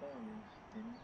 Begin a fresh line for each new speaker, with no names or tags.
bones